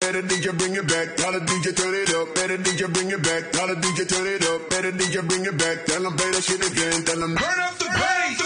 Better DJ bring it back, tell the DJ turn it up. Better DJ bring it back, tell the DJ turn it up. Better DJ bring it back, tell them play that shit again. Tell them turn up the bass.